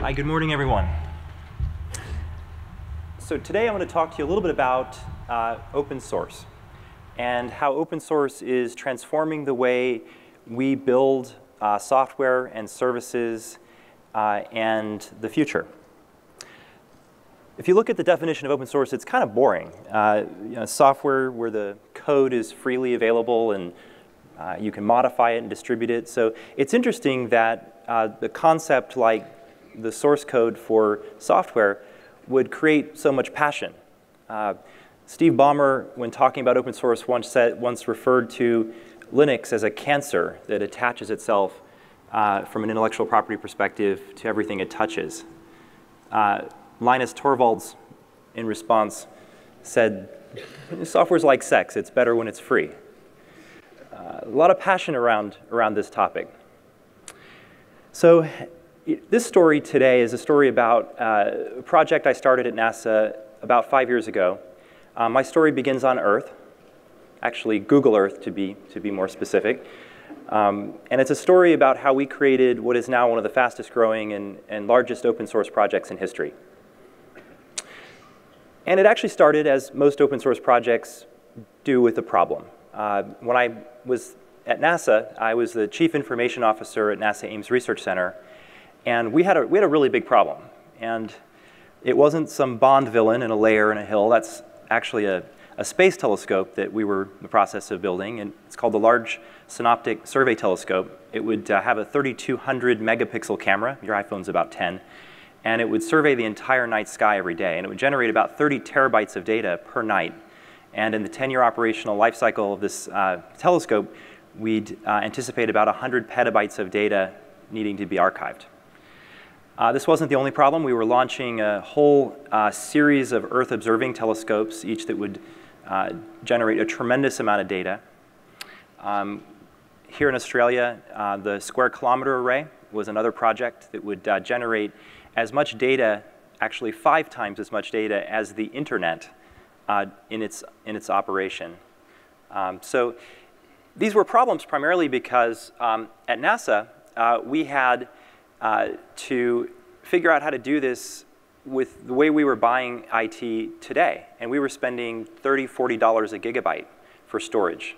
Hi, good morning, everyone. So today I'm going to talk to you a little bit about uh, open source and how open source is transforming the way we build uh, software and services uh, and the future. If you look at the definition of open source, it's kind of boring. Uh, you know, software where the code is freely available and uh, you can modify it and distribute it. So it's interesting that uh, the concept like the source code for software would create so much passion. Uh, Steve Ballmer, when talking about open source, once, said, once referred to Linux as a cancer that attaches itself uh, from an intellectual property perspective to everything it touches. Uh, Linus Torvalds, in response, said, software is like sex, it's better when it's free. Uh, a lot of passion around, around this topic. So this story today is a story about uh, a project I started at NASA about five years ago. Uh, my story begins on Earth, actually Google Earth to be, to be more specific. Um, and it's a story about how we created what is now one of the fastest growing and, and largest open source projects in history. And it actually started, as most open source projects do, with a problem. Uh, when I was at NASA, I was the chief information officer at NASA Ames Research Center, and we had a, we had a really big problem. And it wasn't some Bond villain in a layer in a hill. That's actually a, a space telescope that we were in the process of building, and it's called the Large Synoptic Survey Telescope. It would uh, have a 3,200 megapixel camera. Your iPhone's about 10 and it would survey the entire night sky every day, and it would generate about 30 terabytes of data per night. And in the 10-year operational life cycle of this uh, telescope, we'd uh, anticipate about 100 petabytes of data needing to be archived. Uh, this wasn't the only problem. We were launching a whole uh, series of Earth observing telescopes, each that would uh, generate a tremendous amount of data. Um, here in Australia, uh, the Square Kilometre Array was another project that would generate as much data, actually five times as much data as the internet uh, in, its, in its operation. Um, so these were problems primarily because um, at NASA, uh, we had uh, to figure out how to do this with the way we were buying IT today. And we were spending $30, $40 a gigabyte for storage.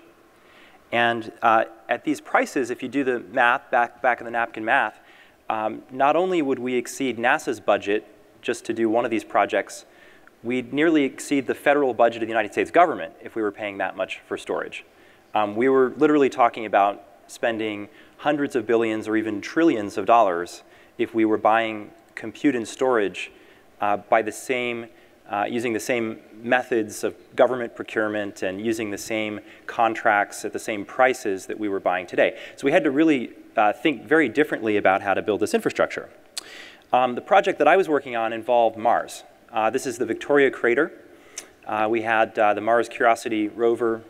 And uh, at these prices, if you do the math, back, back in the napkin math, um, not only would we exceed NASA's budget just to do one of these projects, we'd nearly exceed the federal budget of the United States government if we were paying that much for storage. Um, we were literally talking about spending hundreds of billions or even trillions of dollars if we were buying compute and storage uh, by the same, uh, using the same methods of government procurement and using the same contracts at the same prices that we were buying today. So we had to really uh, think very differently about how to build this infrastructure. Um, the project that I was working on involved Mars. Uh, this is the Victoria crater. Uh, we had uh, the Mars Curiosity rover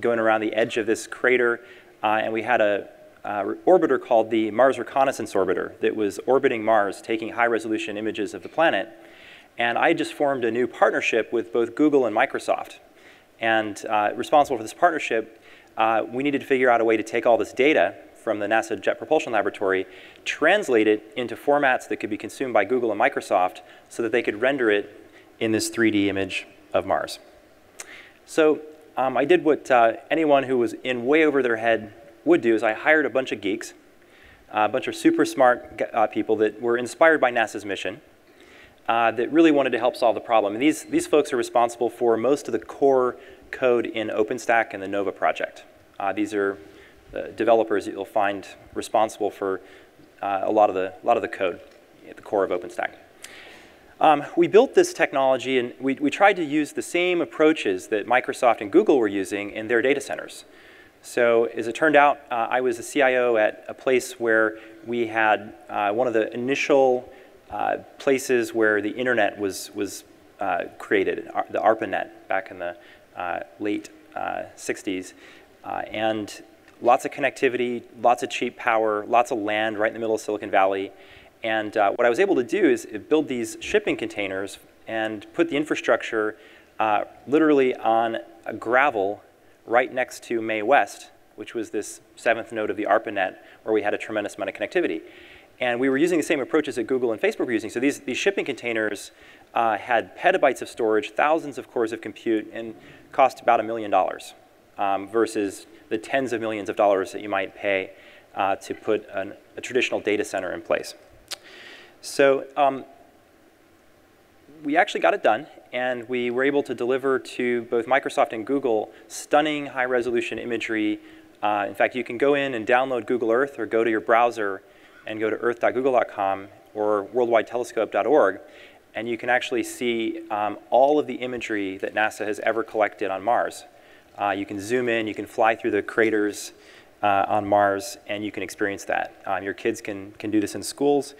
going around the edge of this crater, Uh, and we had a uh, orbiter called the Mars Reconnaissance Orbiter that was orbiting Mars, taking high-resolution images of the planet. And I just formed a new partnership with both Google and Microsoft. And uh, responsible for this partnership uh, we needed to figure out a way to take all this data from the NASA Jet Propulsion Laboratory, translate it into formats that could be consumed by Google and Microsoft so that they could render it in this 3D image of Mars. So um, I did what uh, anyone who was in way over their head would do is I hired a bunch of geeks, a bunch of super smart uh, people that were inspired by NASA's mission, uh, that really wanted to help solve the problem. And these, these folks are responsible for most of the core code in OpenStack and the Nova project. Uh, these are developers that you'll find responsible for uh, a, lot of the, a lot of the code at the core of OpenStack. Um, we built this technology and we, we tried to use the same approaches that Microsoft and Google were using in their data centers. So as it turned out, uh, I was a CIO at a place where we had uh, one of the initial uh, places where the internet was, was uh, created, the ARPANET back in the uh, late 60s. Uh, uh, and lots of connectivity, lots of cheap power, lots of land right in the middle of Silicon Valley. And uh, what I was able to do is build these shipping containers and put the infrastructure uh, literally on a gravel right next to MAE-West, which was this seventh node of the ARPANET where we had a tremendous amount of connectivity. And we were using the same approaches that Google and Facebook were using. So these, these shipping containers uh, had petabytes of storage, thousands of cores of compute, and cost about a million dollars um, versus the tens of millions of dollars that you might pay uh, to put an, a traditional data center in place. So um, we actually got it done, and we were able to deliver to both Microsoft and Google stunning high-resolution imagery. Uh, in fact, you can go in and download Google Earth or go to your browser and go to earth.google.com or worldwidetelescope.org, and you can actually see um, all of the imagery that NASA has ever collected on Mars. Uh, you can zoom in, you can fly through the craters uh, on Mars, and you can experience that. Um, your kids can, can do this in schools,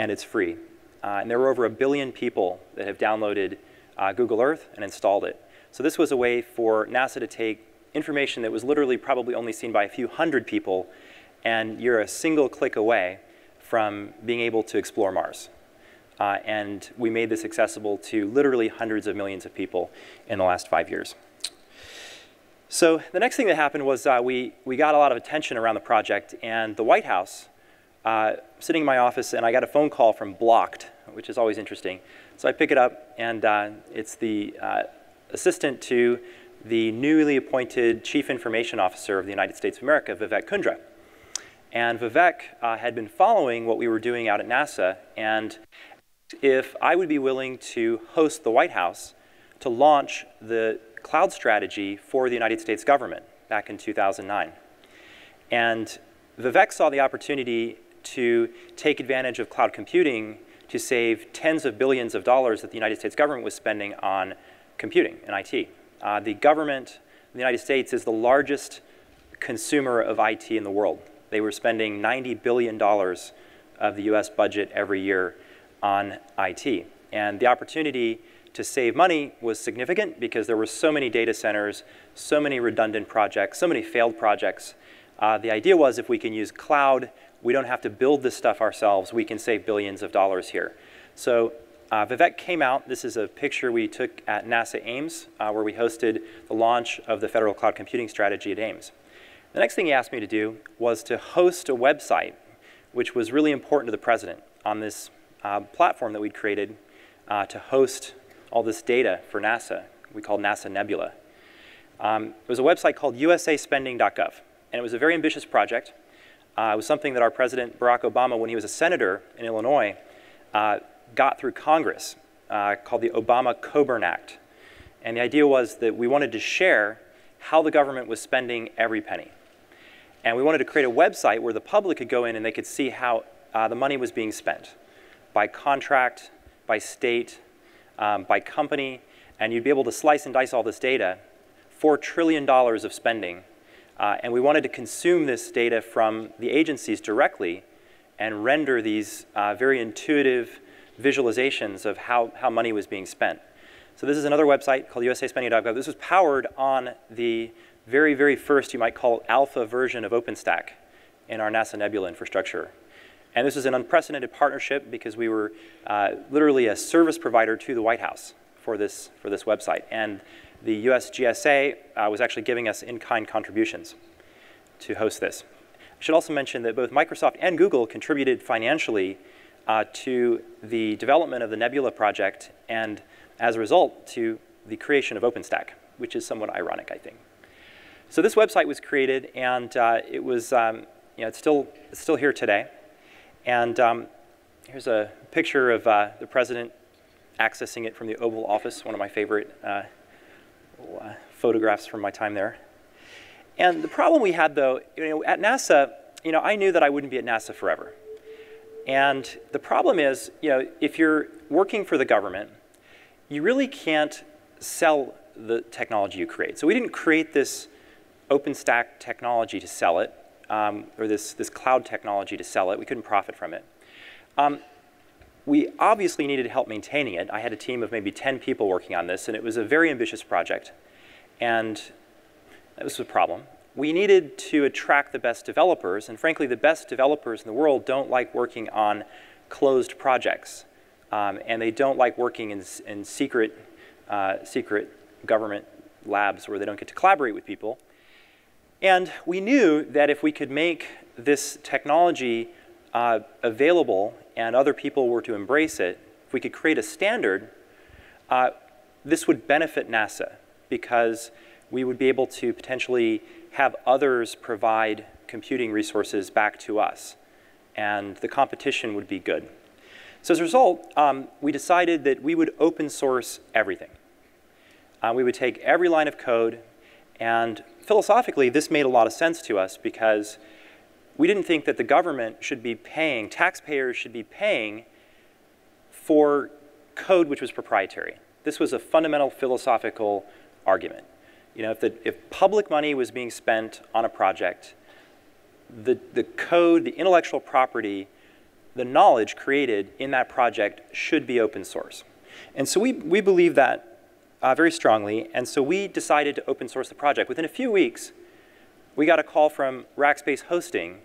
and it's free. Uh, and there were over a billion people that have downloaded uh, Google Earth and installed it. So this was a way for NASA to take information that was literally probably only seen by a few hundred people, and you're a single click away from being able to explore Mars. Uh, and we made this accessible to literally hundreds of millions of people in the last five years. So the next thing that happened was uh, we, we got a lot of attention around the project, and the White House, uh, sitting in my office, and I got a phone call from Blocked, which is always interesting. So I pick it up, and uh, it's the uh, assistant to the newly appointed Chief Information Officer of the United States of America, Vivek Kundra. And Vivek uh, had been following what we were doing out at NASA, and if I would be willing to host the White House to launch the cloud strategy for the United States government back in 2009. And Vivek saw the opportunity to take advantage of cloud computing to save tens of billions of dollars that the United States government was spending on computing and IT. Uh, the government in the United States is the largest consumer of IT in the world. They were spending $90 billion of the US budget every year on IT. And the opportunity to save money was significant because there were so many data centers, so many redundant projects, so many failed projects. Uh, the idea was if we can use cloud, we don't have to build this stuff ourselves. We can save billions of dollars here. So uh, Vivek came out. This is a picture we took at NASA Ames, uh, where we hosted the launch of the Federal Cloud Computing Strategy at Ames. The next thing he asked me to do was to host a website, which was really important to the president on this uh, platform that we'd created uh, to host all this data for NASA. We called NASA Nebula. Um, it was a website called usaspending.gov, and it was a very ambitious project. Uh, it was something that our President Barack Obama, when he was a senator in Illinois, uh, got through Congress uh, called the Obama Coburn Act. And the idea was that we wanted to share how the government was spending every penny. And we wanted to create a website where the public could go in and they could see how uh, the money was being spent by contract, by state, um, by company, and you'd be able to slice and dice all this data. $4 trillion of spending. Uh, and we wanted to consume this data from the agencies directly and render these uh, very intuitive visualizations of how, how money was being spent. So this is another website called usaspending.gov. This was powered on the very, very first, you might call alpha version of OpenStack in our NASA Nebula infrastructure. And this is an unprecedented partnership because we were uh, literally a service provider to the White House for this, for this website. And the USGSA uh, was actually giving us in-kind contributions to host this. I should also mention that both Microsoft and Google contributed financially uh, to the development of the Nebula project and as a result to the creation of OpenStack, which is somewhat ironic, I think. So this website was created and uh, it was, um, you know, it's still, it's still here today. And um, here's a picture of uh, the president accessing it from the Oval Office, one of my favorite uh, uh, photographs from my time there. And the problem we had, though, you know, at NASA, you know, I knew that I wouldn't be at NASA forever. And the problem is, you know, if you're working for the government, you really can't sell the technology you create. So we didn't create this OpenStack technology to sell it um, or this, this cloud technology to sell it. We couldn't profit from it. Um, we obviously needed help maintaining it. I had a team of maybe 10 people working on this, and it was a very ambitious project. And that was a problem. We needed to attract the best developers, and frankly, the best developers in the world don't like working on closed projects. Um, and they don't like working in, in secret, uh, secret government labs where they don't get to collaborate with people. And we knew that if we could make this technology uh, available and other people were to embrace it, if we could create a standard, uh, this would benefit NASA because we would be able to potentially have others provide computing resources back to us, and the competition would be good. So as a result, um, we decided that we would open source everything. Uh, we would take every line of code, and philosophically, this made a lot of sense to us because we didn't think that the government should be paying, taxpayers should be paying for code which was proprietary. This was a fundamental philosophical argument. You know, if, the, if public money was being spent on a project, the, the code, the intellectual property, the knowledge created in that project should be open source. And so we, we believe that uh, very strongly, and so we decided to open source the project. Within a few weeks, we got a call from Rackspace Hosting.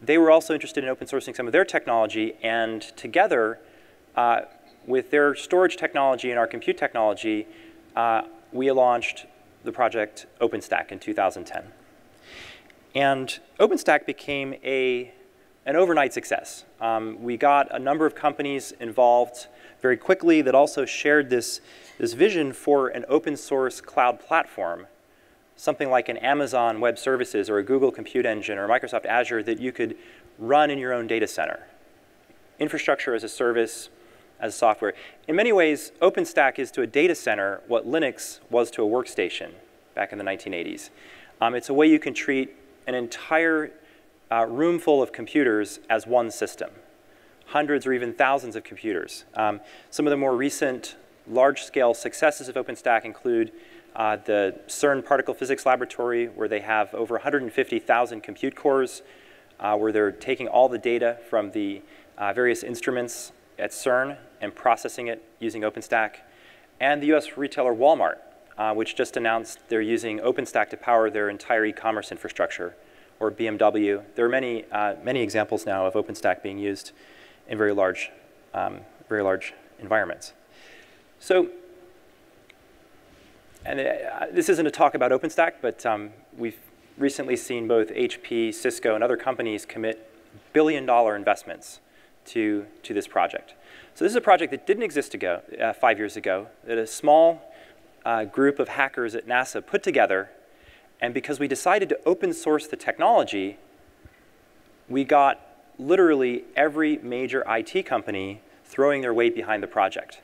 They were also interested in open sourcing some of their technology, and together, uh, with their storage technology and our compute technology, uh, we launched the project OpenStack in 2010. And OpenStack became a, an overnight success. Um, we got a number of companies involved very quickly that also shared this, this vision for an open source cloud platform, something like an Amazon Web Services or a Google Compute Engine or Microsoft Azure that you could run in your own data center. Infrastructure as a service, as software. In many ways, OpenStack is to a data center what Linux was to a workstation back in the 1980s. Um, it's a way you can treat an entire uh, room full of computers as one system, hundreds or even thousands of computers. Um, some of the more recent large-scale successes of OpenStack include uh, the CERN Particle Physics Laboratory, where they have over 150,000 compute cores, uh, where they're taking all the data from the uh, various instruments at CERN and processing it using OpenStack, and the US retailer Walmart, uh, which just announced they're using OpenStack to power their entire e-commerce infrastructure, or BMW. There are many, uh, many examples now of OpenStack being used in very large, um, very large environments. So, and uh, this isn't a talk about OpenStack, but um, we've recently seen both HP, Cisco, and other companies commit billion dollar investments to, to this project. So this is a project that didn't exist ago, uh, five years ago, that a small uh, group of hackers at NASA put together, and because we decided to open source the technology, we got literally every major IT company throwing their weight behind the project.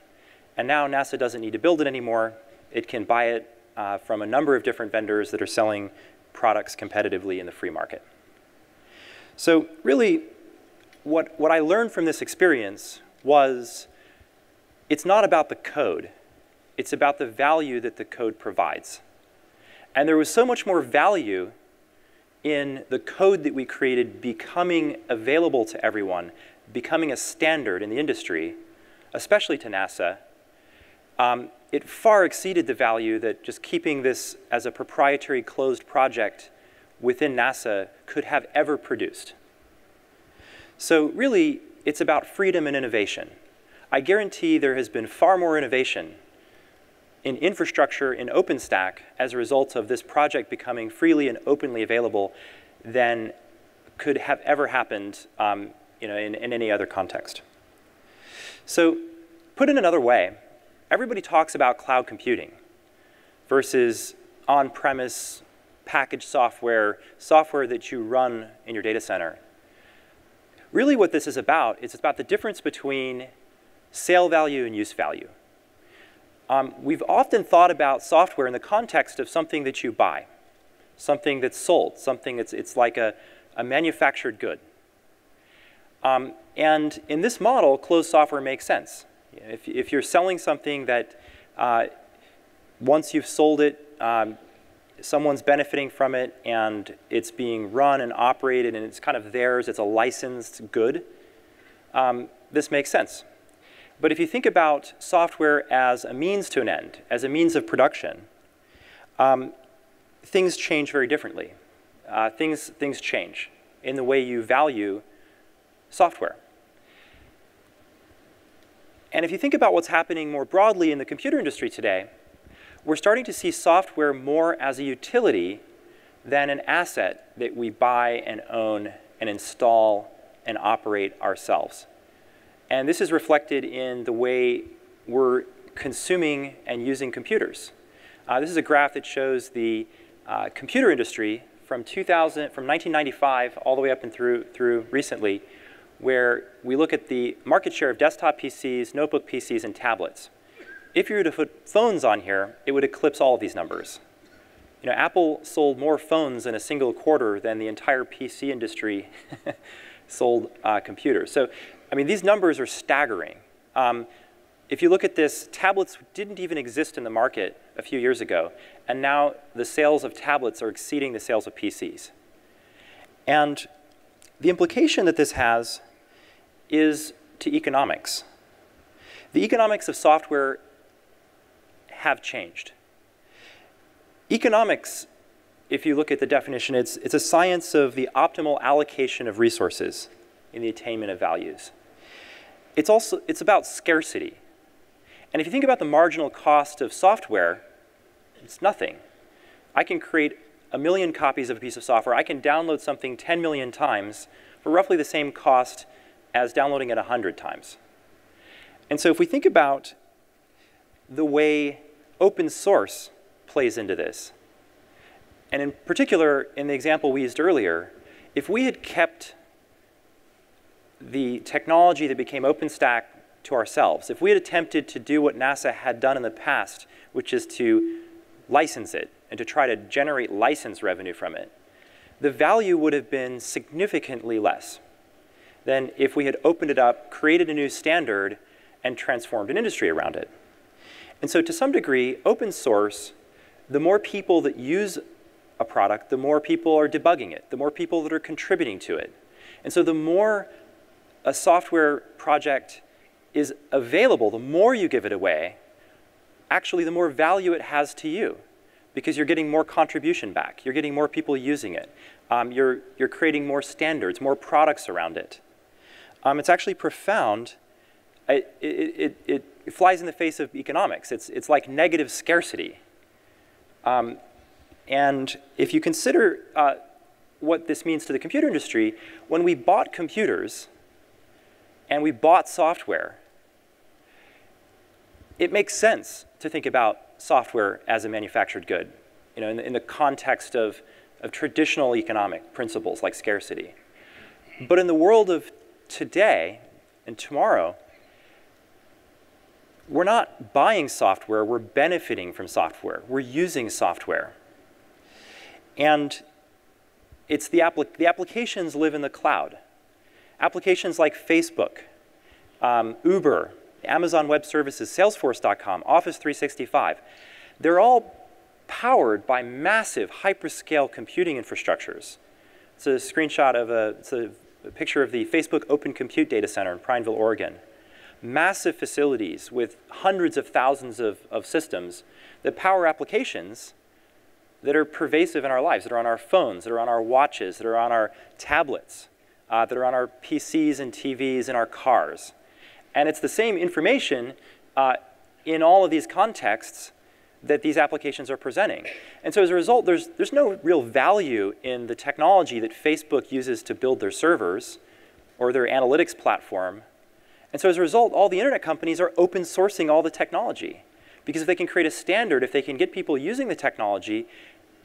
And now NASA doesn't need to build it anymore. It can buy it uh, from a number of different vendors that are selling products competitively in the free market. So really, what, what I learned from this experience was it's not about the code. It's about the value that the code provides. And there was so much more value in the code that we created becoming available to everyone, becoming a standard in the industry, especially to NASA. Um, it far exceeded the value that just keeping this as a proprietary closed project within NASA could have ever produced. So really, it's about freedom and innovation. I guarantee there has been far more innovation in infrastructure in OpenStack as a result of this project becoming freely and openly available than could have ever happened um, you know, in, in any other context. So put in another way, everybody talks about cloud computing versus on-premise packaged software, software that you run in your data center. Really what this is about is about the difference between sale value and use value. Um, we've often thought about software in the context of something that you buy, something that's sold, something that's it's like a, a manufactured good. Um, and in this model, closed software makes sense. If, if you're selling something that uh, once you've sold it, um, someone's benefiting from it and it's being run and operated and it's kind of theirs, it's a licensed good, um, this makes sense. But if you think about software as a means to an end, as a means of production, um, things change very differently. Uh, things, things change in the way you value software. And if you think about what's happening more broadly in the computer industry today, we're starting to see software more as a utility than an asset that we buy and own and install and operate ourselves. And this is reflected in the way we're consuming and using computers. Uh, this is a graph that shows the uh, computer industry from 2000, from 1995 all the way up and through, through recently, where we look at the market share of desktop PCs, notebook PCs, and tablets. If you were to put phones on here, it would eclipse all of these numbers. You know, Apple sold more phones in a single quarter than the entire PC industry sold uh, computers. So, I mean, these numbers are staggering. Um, if you look at this, tablets didn't even exist in the market a few years ago, and now the sales of tablets are exceeding the sales of PCs. And the implication that this has is to economics. The economics of software have changed. Economics, if you look at the definition, it's, it's a science of the optimal allocation of resources in the attainment of values. It's also it's about scarcity. And if you think about the marginal cost of software, it's nothing. I can create a million copies of a piece of software. I can download something 10 million times for roughly the same cost as downloading it 100 times. And so if we think about the way open source plays into this. And in particular, in the example we used earlier, if we had kept the technology that became OpenStack to ourselves, if we had attempted to do what NASA had done in the past, which is to license it and to try to generate license revenue from it, the value would have been significantly less than if we had opened it up, created a new standard, and transformed an industry around it. And so to some degree, open source, the more people that use a product, the more people are debugging it, the more people that are contributing to it. And so the more a software project is available, the more you give it away, actually the more value it has to you because you're getting more contribution back. You're getting more people using it. Um, you're, you're creating more standards, more products around it. Um, it's actually profound. It, it, it, it flies in the face of economics. It's, it's like negative scarcity. Um, and if you consider uh, what this means to the computer industry, when we bought computers and we bought software, it makes sense to think about software as a manufactured good, you know, in the, in the context of, of traditional economic principles like scarcity. But in the world of today and tomorrow, we're not buying software, we're benefiting from software. We're using software. And it's the, applic the applications live in the cloud. Applications like Facebook, um, Uber, Amazon Web Services, Salesforce.com, Office 365, they're all powered by massive hyperscale computing infrastructures. It's a screenshot of a, it's a, a picture of the Facebook Open Compute Data Center in Prineville, Oregon massive facilities with hundreds of thousands of, of systems that power applications that are pervasive in our lives, that are on our phones, that are on our watches, that are on our tablets, uh, that are on our PCs and TVs and our cars. And it's the same information uh, in all of these contexts that these applications are presenting. And so as a result, there's, there's no real value in the technology that Facebook uses to build their servers or their analytics platform and so as a result, all the internet companies are open sourcing all the technology. Because if they can create a standard, if they can get people using the technology,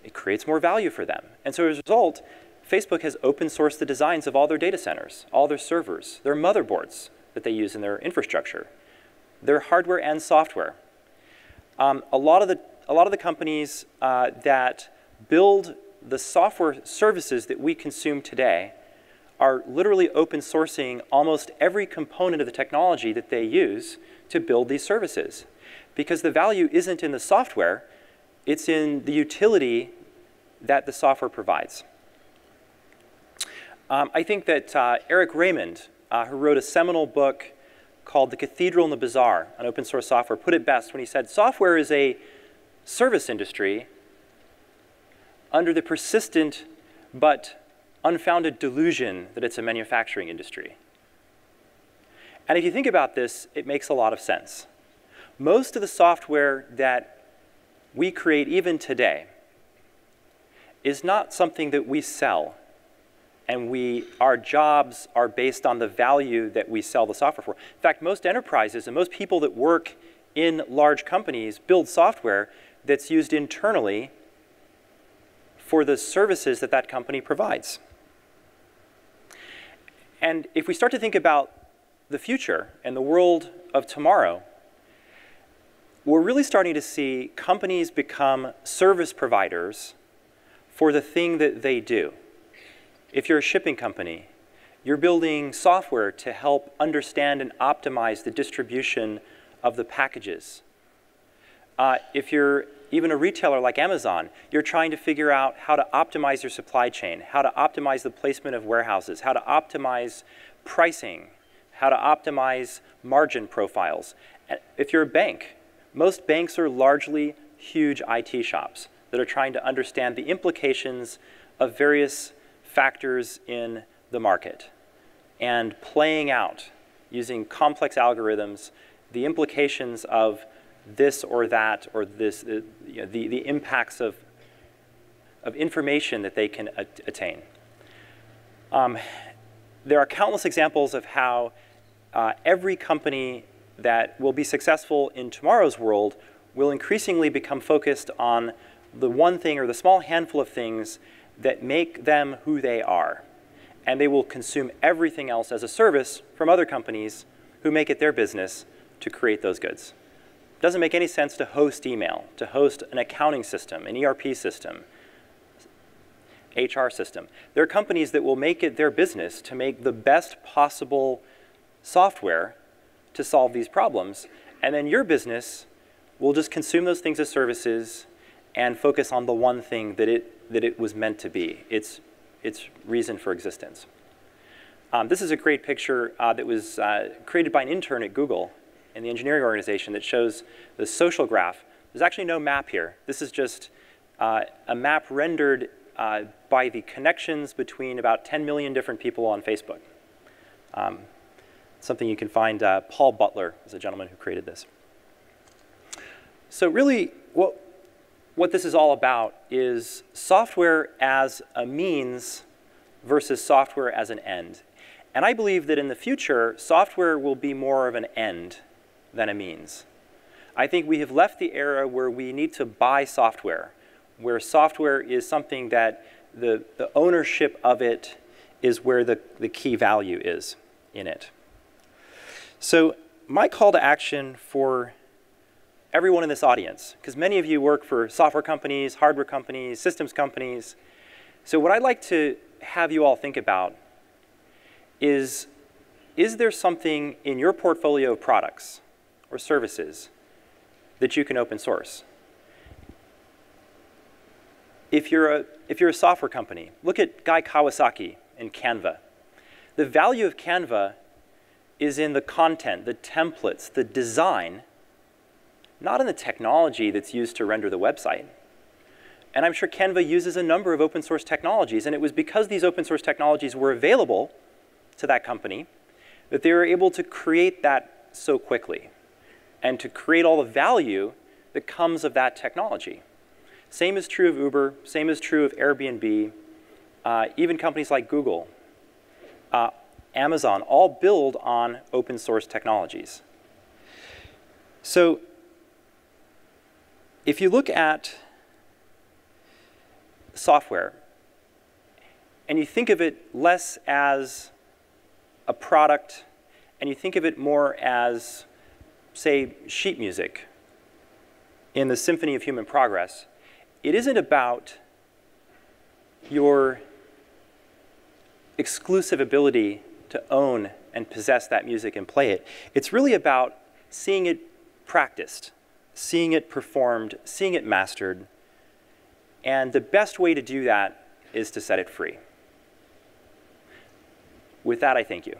it creates more value for them. And so as a result, Facebook has open sourced the designs of all their data centers, all their servers, their motherboards that they use in their infrastructure, their hardware and software. Um, a, lot of the, a lot of the companies uh, that build the software services that we consume today are literally open sourcing almost every component of the technology that they use to build these services. Because the value isn't in the software, it's in the utility that the software provides. Um, I think that uh, Eric Raymond, uh, who wrote a seminal book called The Cathedral and the Bazaar on open source software, put it best when he said, software is a service industry under the persistent but unfounded delusion that it's a manufacturing industry. And if you think about this, it makes a lot of sense. Most of the software that we create even today is not something that we sell and we, our jobs are based on the value that we sell the software for. In fact, most enterprises and most people that work in large companies build software that's used internally for the services that that company provides. And if we start to think about the future and the world of tomorrow, we're really starting to see companies become service providers for the thing that they do. If you're a shipping company, you're building software to help understand and optimize the distribution of the packages. Uh, if you're even a retailer like Amazon, you're trying to figure out how to optimize your supply chain, how to optimize the placement of warehouses, how to optimize pricing, how to optimize margin profiles. If you're a bank, most banks are largely huge IT shops that are trying to understand the implications of various factors in the market and playing out using complex algorithms the implications of this or that or this, uh, you know, the, the impacts of, of information that they can attain. Um, there are countless examples of how uh, every company that will be successful in tomorrow's world will increasingly become focused on the one thing or the small handful of things that make them who they are. And they will consume everything else as a service from other companies who make it their business to create those goods. It doesn't make any sense to host email, to host an accounting system, an ERP system, HR system. There are companies that will make it their business to make the best possible software to solve these problems. And then your business will just consume those things as services and focus on the one thing that it, that it was meant to be, its, its reason for existence. Um, this is a great picture uh, that was uh, created by an intern at Google in the engineering organization that shows the social graph. There's actually no map here. This is just uh, a map rendered uh, by the connections between about 10 million different people on Facebook. Um, something you can find. Uh, Paul Butler is a gentleman who created this. So really, what, what this is all about is software as a means versus software as an end. And I believe that in the future, software will be more of an end than a means. I think we have left the era where we need to buy software, where software is something that the, the ownership of it is where the, the key value is in it. So my call to action for everyone in this audience, because many of you work for software companies, hardware companies, systems companies. So what I'd like to have you all think about is, is there something in your portfolio of products or services that you can open source? If you're a, if you're a software company, look at Guy Kawasaki and Canva. The value of Canva is in the content, the templates, the design, not in the technology that's used to render the website. And I'm sure Canva uses a number of open source technologies, and it was because these open source technologies were available to that company that they were able to create that so quickly and to create all the value that comes of that technology. Same is true of Uber, same is true of Airbnb, uh, even companies like Google. Uh, Amazon all build on open source technologies. So if you look at software and you think of it less as a product and you think of it more as, say, sheet music in the Symphony of Human Progress, it isn't about your exclusive ability to own and possess that music and play it. It's really about seeing it practiced, seeing it performed, seeing it mastered. And the best way to do that is to set it free. With that, I thank you.